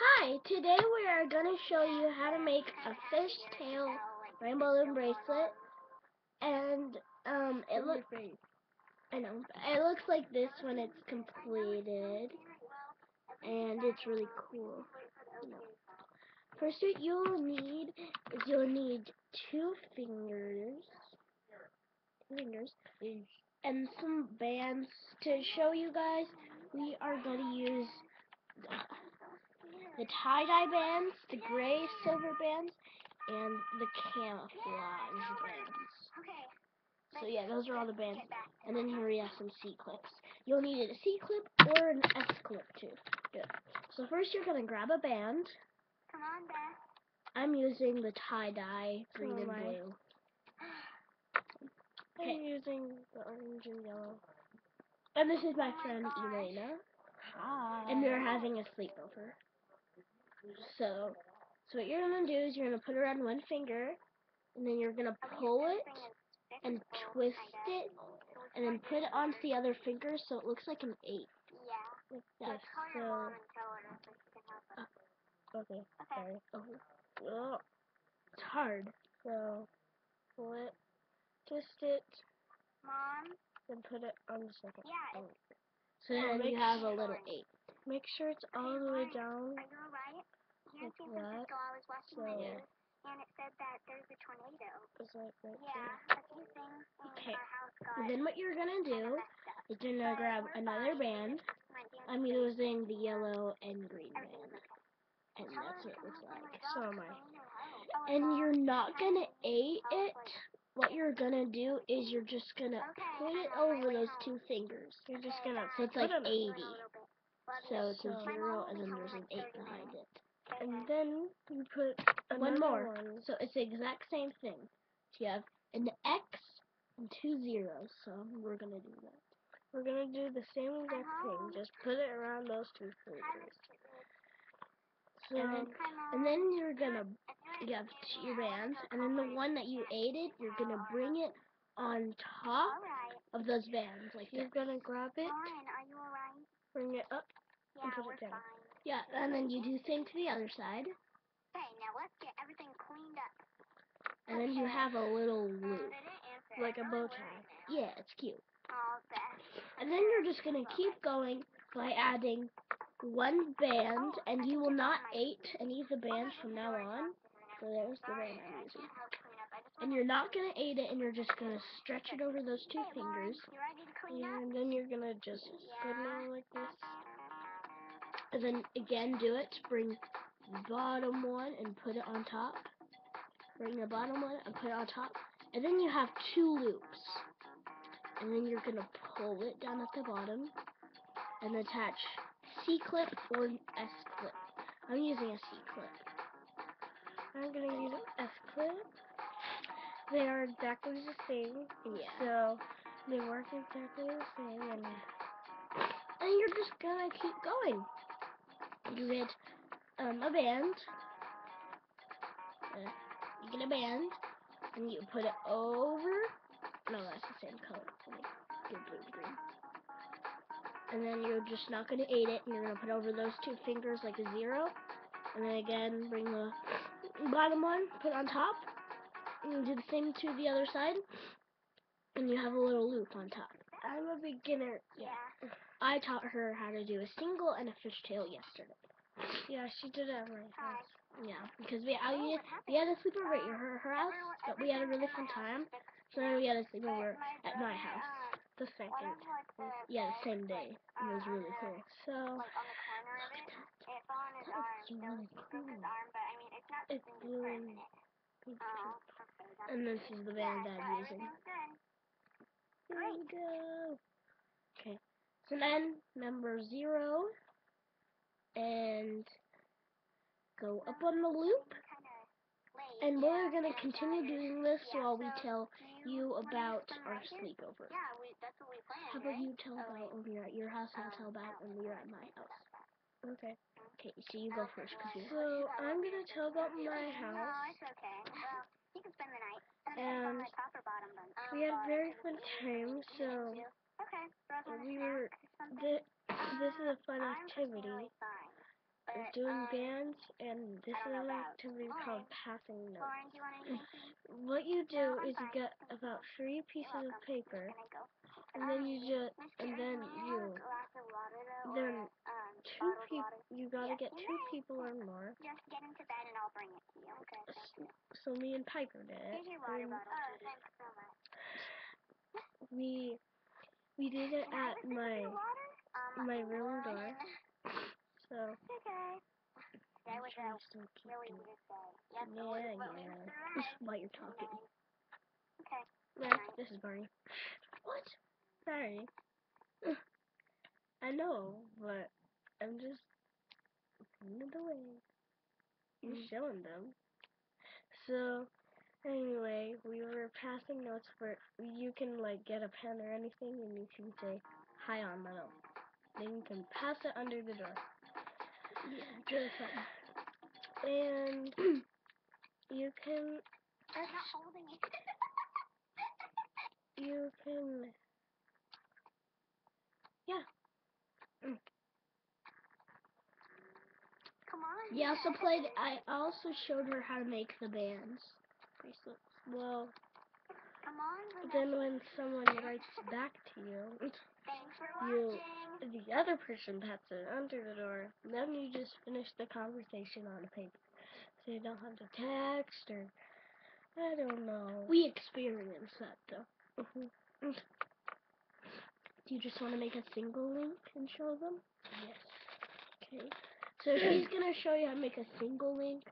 Hi, today we are going to show you how to make a fishtail rainbow loom bracelet. And um, it looks, I know, it looks like this when it's completed. And it's really cool. First what you'll need is you'll need two fingers, two fingers, and some bands. To show you guys, we are going to use the tie-dye bands, the gray silver bands, and the camouflage bands. So yeah, those are all the bands. And then here we have some C-clips. You'll need a C-clip or an S-clip too. Yeah. So first you're going to grab a band. Come on, Beth. I'm using the tie-dye green So and blue. I'm Okay. using the orange and yellow. And this is my friend oh Elena. Hi. And we're having a sleepover. So, so what you're gonna do is you're gonna put it on one finger, and then you're gonna pull it and twist it, and then put it onto the other finger so it looks like an eight. Yeah. Like that. So, mom and tell her if she can help us. okay, sorry. Oh, Oh, it's hard. so, pull it, twist it, Mom? then put it on the second Yeah, oh. finger. So then you have a little eight. Make sure it's all the way down. Are you alright? Here in Like San that. I was watching So- the news, and it said that there's a tornado. It's like right Yeah, a few things in Okay. our house got then what you're gonna do is you're gonna grab another band. Might be in I'm using the yellow and green band. And Tell that's what it looks like. when So am I. dog's clean or help. Oh, And Mom. you're not gonna eight it. What you're gonna do is you're just gonna put it over those two fingers. You're just gonna So it's put like it 80. So it's a zero and then there's an eight behind it. And then. you put One more. one. So it's the exact same thing. So you have an X and two zeros. So we're gonna do that. We're gonna do the same exact uh-huh. thing. Just put it around those two fingers. So, And then Hi, Mom. and then you're gonna you have two bands, and then the one that you aided, you're gonna bring it on top of those bands like you're this. gonna grab it, Lauren, are you alright? bring it up, Yeah, put it down. Yeah, and then you do the same to the other side, Okay, now let's get everything cleaned up. and then you have a little loop. like a bow tie. Yeah, it's cute. Oh, And then you're just gonna keep going by adding one band, and you will not eight any of the bands from now on. So there's the band I'm using. And you're not gonna eight it, and you're just gonna stretch it over those two fingers. You ready to clean up? And then you're gonna just put it on like this. And then again do it. Bring the bottom one and put it on top. Bring the bottom one and put it on top. And then you have two loops. And then you're gonna pull it down at the bottom and attach C clip or S clip. I'm using a C clip. I'm gonna use an S clip. They are exactly the same. Yeah. So they work exactly the same and And you're just gonna keep going. You get um, a band. Uh, you get a band, and you put it over. No, that's the same color. Let me blue and green. And then you're just not gonna eight it, and you're gonna put over those two fingers like a zero. And then again, bring the bottom one, put on top, and do the same to the other side. And you have a little loop on top. I'm a beginner. Yeah. I taught her how to do a single and a fishtail yesterday. Yeah, she did it at my house. Yeah, because we I, oh, we, we had a sleepover at her, her house, but we had a really fun time. So then we had a sleepover at my house. Um, the second. One of like the Yeah, the same day. It was uh, really cool. So like on the corner of it, it fell on his arm. So really he broke his arm, but I mean, it's not it's blue Oh, And this is the band that I'm using. There we go. Okay. So then number zero and go up on the loop. Kinda. And we're gonna continue doing this while we tell you about our sleepover. Yeah, we, that's what we planned, How about you tell about wait. when you're at your house and I'll tell Um, about I when you're at my house. okay. Okay, so you go first because you So I'm gonna tell about my No, house. it's okay. Well, you can spend the night. And, And my top or bottom bun. We had a very fun time, so Okay. We were th- this is a fun I'm personally activity. but doing um, bands, and this is an activity called passing notes. Lauren, do you want anything? please? What you do is you get about three pieces of paper, and then you Um, just, and then you, have a glass of water, though, then um, two people, you gotta get two people or more. Just get into bed and I'll bring it to you. Okay. So me and Piper did it. Here's your water bottle. Thanks so much. We we did it at my? Um, my room door. So Okay. That was a I'm so cute. really weird. Yeah, it was, but we yeah. the ride. While you're talking. Okay. Yeah, this is Barney. What? Sorry. I know, but I'm just putting it away. You're Mm. showing them. So, anyway, we were passing notes where you can like get a pen or anything and you can say hi on the note. Then you can pass it under the door. Fun. And you can I'm not holding it. you can Yeah. Mm. Come on. We also played. I also showed her how to make the bands bracelets. well Come on, then when someone writes back to you you- the other person pats it under the door, then you just finish the conversation on the paper. So you don't have to text or I don't know. We experience that though. Do mm-hmm. you just want to make a single link and show them? yes. Okay. So she's gonna show you how to make a single link.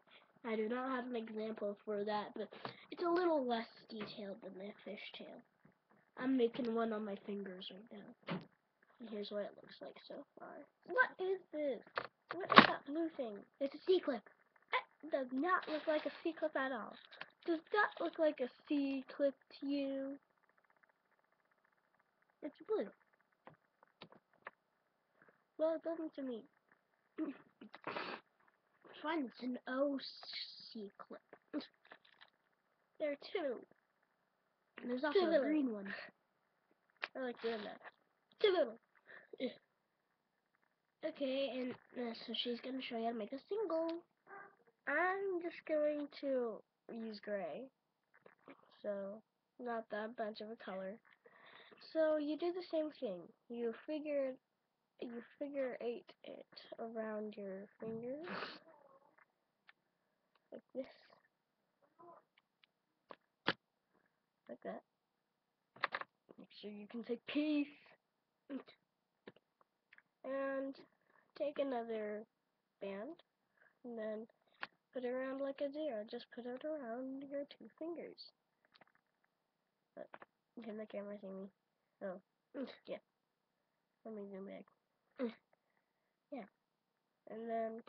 I do not have an example for that, but it's a little less detailed than the fishtail. I'm making one on my fingers right now. And here's what it looks like so far. What is this? What is that blue thing? It's a C clip. It does not look like a C clip at all. Does that look like a C clip to you? It's blue. Well, it doesn't to me. Fine, it's an O C clip. There are two. And there's also a green one. I like doing that. Too little. Okay, and uh, so she's gonna show you how to make a single. I'm just going to use gray. So, not that much of a color. So, you do the same thing. You figure you figure eight it around your fingers. Like this. Like that. Make sure you can say peace. And take another band and then put it around like a zero. Just put it around your two fingers. But can the camera see me? Oh, yeah. Let me zoom back. Yeah. And then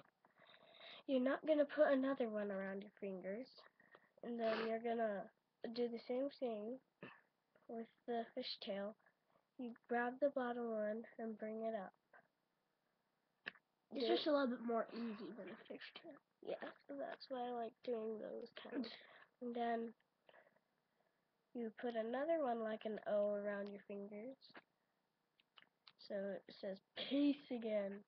you're not gonna put another one around your fingers. And then you're gonna do the same thing with the fishtail. You grab the bottom one and bring it up. It's just a little bit more easy than a fishtail. Yeah, that's why I like doing those kinds. And then you put another one like an O around your fingers. So it says peace again.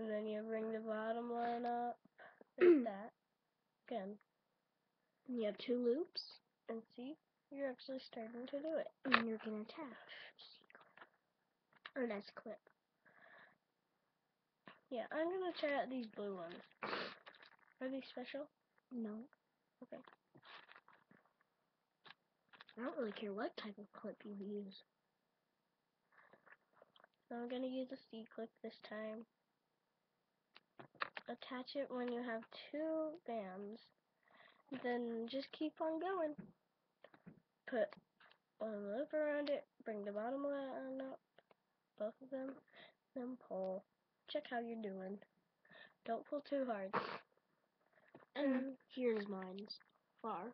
And then you bring the bottom line up like that. Again. And you have two loops, And see, you're actually starting to do it. and you're gonna attach C clip or an S clip. Yeah, I'm gonna try out these blue ones. Are these special? No. Okay. I don't really care what type of clip you use. So I'm gonna use a C clip this time. Attach it when you have two bands. Then just keep on going. Put one loop around it, bring the bottom line up, both of them, then pull. Check how you're doing. Don't pull too hard. And here's mine's far.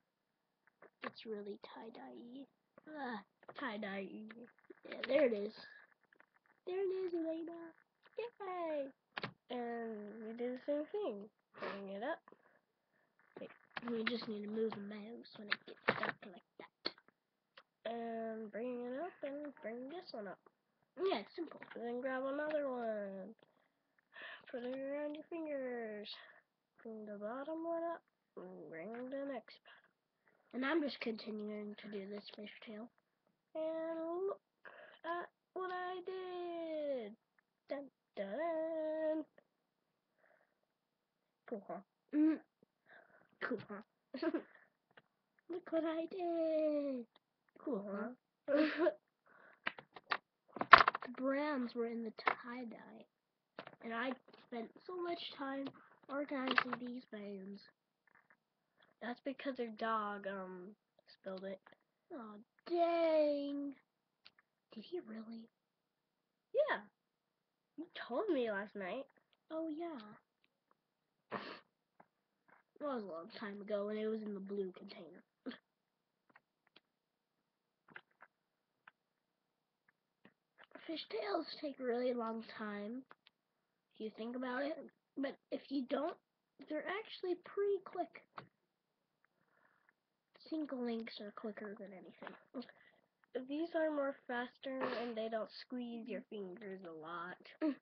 It's really tie-dye. Ah, Tie-dye. yeah, there it is. There it is, Elena. Yay! And we do the same thing. Bring it up. We just need to move the mouse when it gets stuck like that. And bring it up and bring this one up. Yeah, it's simple. Then grab another one. Put it around your fingers. Bring the bottom one up. and Bring the next. And I'm just continuing to do this fishtail. And look at what I did. Dun dun. Cool, huh? Mm. Cool, huh? Look what I did. Cool, huh? the brands were in the tie-dye. And I spent so much time organizing these bands. That's because their dog um spilled it. Oh, dang. Did he really? Yeah. You told me last night. Oh, yeah. It was a long time ago when it was in the blue container. Fish tails take a really long time if you think about it, but if you don't, they're actually pretty quick. Single links are quicker than anything. These are more faster and they don't squeeze your fingers a lot. Mm.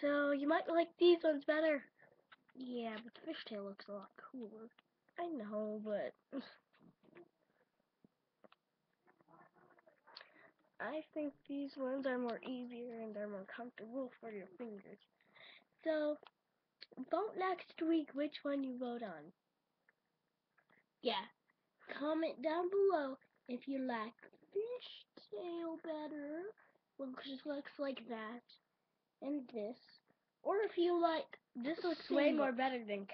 So you might like these ones better. Yeah, but the fishtail looks a lot cooler. I know, but I think these ones are more easier and they're more comfortable for your fingers. So vote next week which one you vote on. Yeah. Comment down below if you like fishtail better, which just looks like that, and this, or if you like This looks way more better than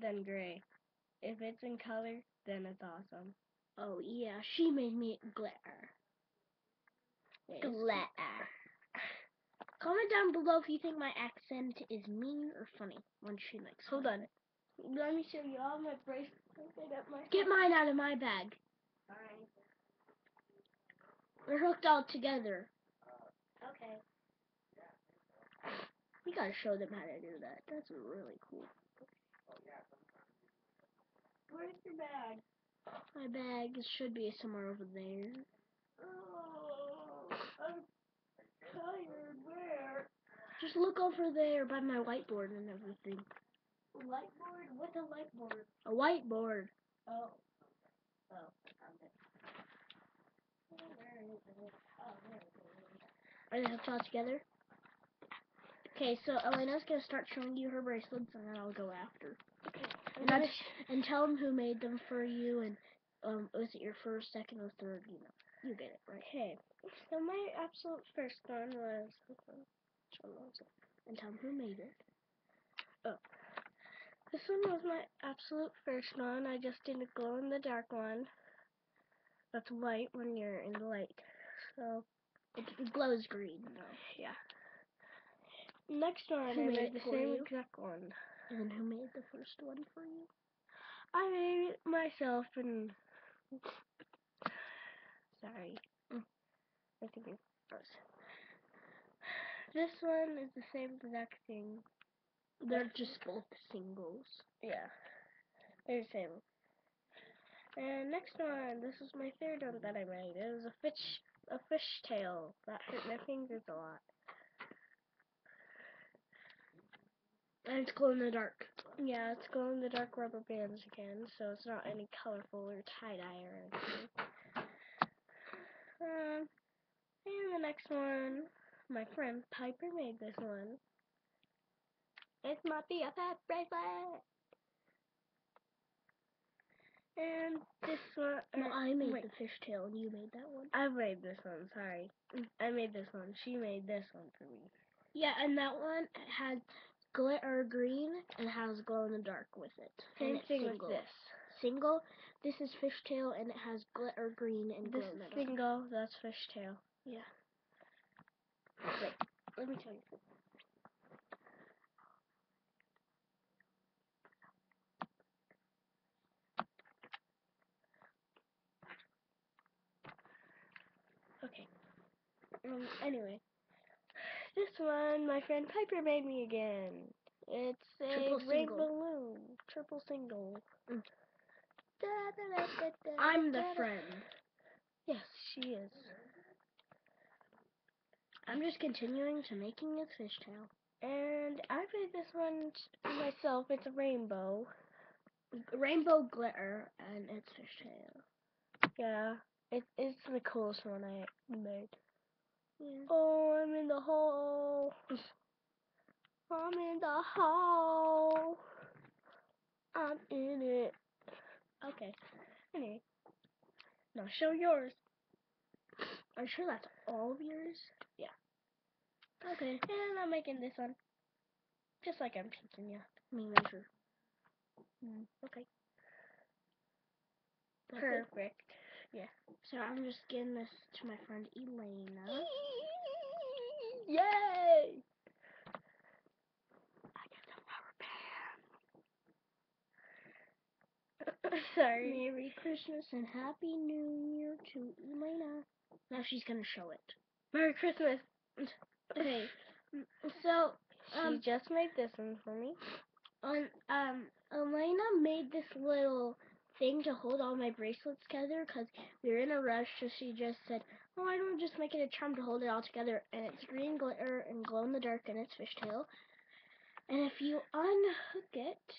than gray. If it's in color, then it's awesome. Oh yeah, she made me glare. Glare. Comment down below if you think my accent is mean or funny when she makes. Hold on. Let me show you all my bracelets my Get mine out of my bag. Alright. We're hooked all together. Uh, okay. We gotta show them how to do that. That's really cool. Where's your bag? My bag should be somewhere over there. Oh, I'm tired. Where? Just look over there by my whiteboard and everything. Whiteboard? What's a whiteboard? A whiteboard. Oh. Oh, found it. Oh, where is it? Oh, there it is. Are they hooked all together? Okay, so Elena's gonna start showing you her bracelets, and then I'll go after. And, I'm and tell them who made them for you, and um, was it your first, second, or third? You know, you get it right. Okay, so my absolute first one was. Which one was it? And tell them who made it. This one was my absolute first one. I just did a glow in the dark one. That's white when you're in the light. So It, it glows green, though. yeah. Next one, Who I made the same you? exact one. And who made the first one for you? I made it myself and sorry. I think it's first. This one is the same exact thing. They're just both singles. Yeah. They're the same. And next one, this is my third one that I made. It was a fish a fish tail that hurt my fingers a lot. And it's glow in the dark. Yeah, it's glow in the dark rubber bands again, so it's not any colorful or tie dye or anything. Um, and the next one, my friend Piper made this one. It's my BFF bracelet. And this one, No, I made wait, the fishtail, and you made that one. I made this one. Sorry, I made this one. She made this one for me. Yeah, and that one has glitter green and has glow in the dark with it. And Same it's thing single. with this. Single. This is fishtail, and it has glitter green and glow This in the dark. This is single. That's fishtail. Yeah. Wait, let me tell you. Okay. Um. Anyway, this one my friend Piper made me again. It's a Triple red single. balloon, triple single. Mm. Da, da, da, I'm the friend. Yes, she is. I'm just continuing to making a fishtail. And I made this one myself. It's a rainbow. Rainbow glitter and it's fishtail. Yeah, it, it's the coolest one I made. Yeah. Oh, I'm in the hole. I'm in the hole. I'm in it. Okay. Anyway, now show yours. Are you sure that's all of yours? Yeah. Okay. And I'm making this one. Just like I'm teaching you. Me measure. Mm, okay. Perfect. Perfect. So I'm just giving this to my friend Elena. Yay! I get the rubber band. Sorry. Merry Christmas and Happy New Year to Elena. Now she's gonna show it. Merry Christmas. Okay. So um she just made this one for me. on um Elena made this little thing to hold all my bracelets together because we were in a rush. So she just said, "Oh, why don't we just make it a charm to hold it all together?" And it's green glitter and glow in the dark, and it's fishtail. And if you unhook it,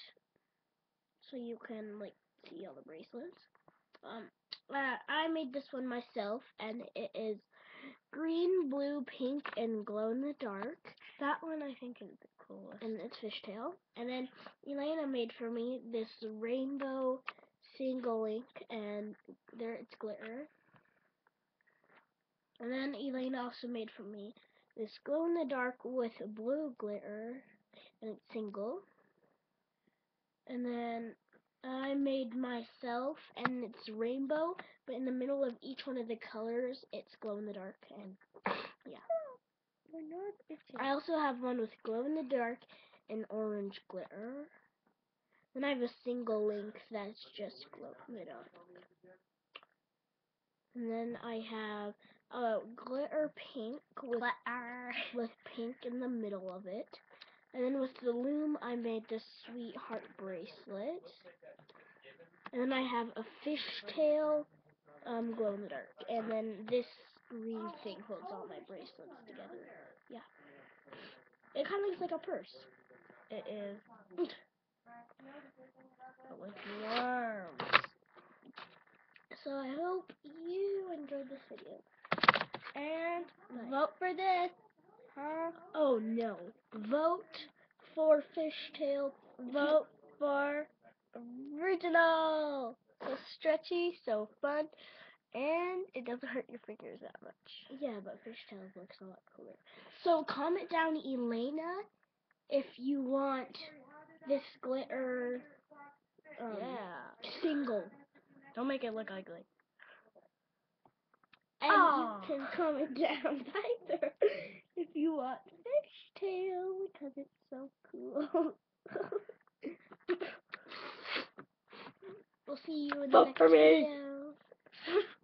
so you can like see all the bracelets. Um, uh, I made this one myself, and it is green, blue, pink, and glow in the dark That one I think is the coolest. and it's fishtail. And then Elena made for me this rainbow single link, and there it's glitter. And then Elena also made for me this glow in the dark with blue glitter, and it's single. And then I made myself, and it's rainbow, but in the middle of each one of the colors, it's glow in the dark. And itching. I also have one with glow in the dark and orange glitter. Then I have a single link that's just glow in the dark. And then I have a glitter pink with with pink in the middle of it. And then with the loom, I made this sweetheart bracelet. And then I have a fishtail um, glow in the dark. And then this green thing holds all my bracelets together. Yeah. It kind of looks like a purse. It is. But with worms. So I hope you enjoyed this video. And Nice. vote for this. Huh? Oh no. Vote for Fishtail. Vote for original. So stretchy, so fun, and it doesn't hurt your fingers that much. Yeah, but Fishtail looks a lot cooler. So comment down Elena if you want this glitter um, yeah. single. Don't make it look ugly. And Aw. you can comment down either if you want Fishtail because it's so cool. we'll see you in the Vote next for me. video.